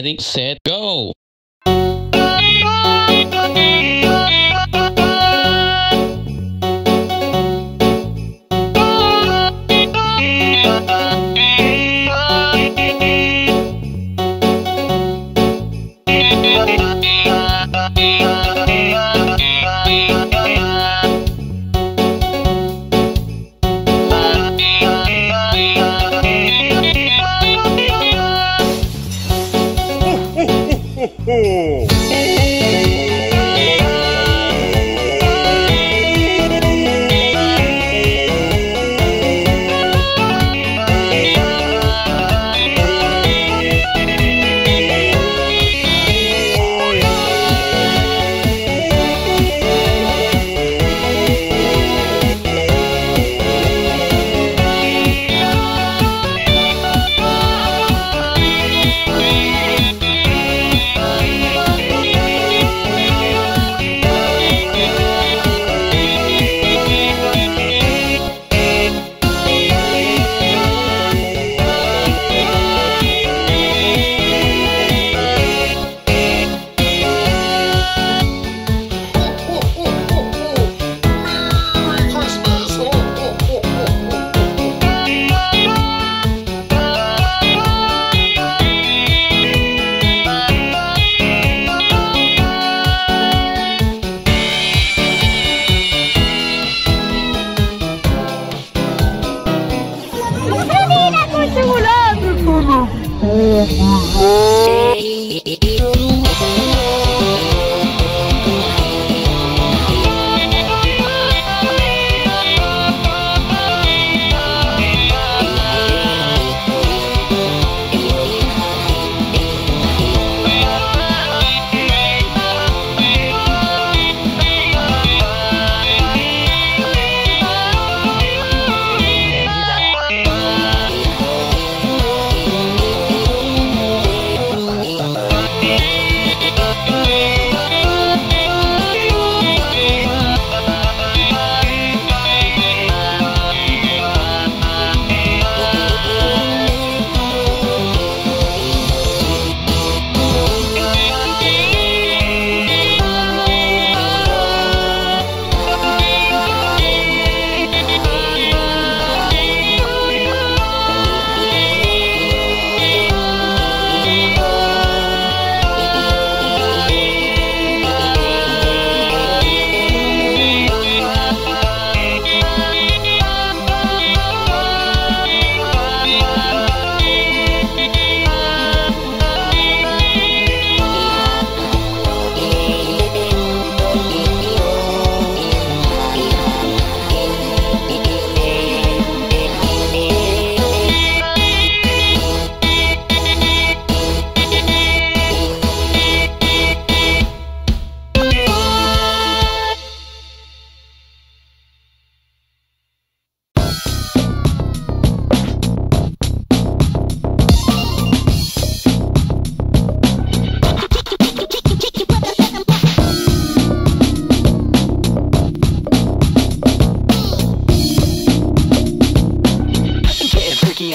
Ready, set, go! Oh! Chocolate.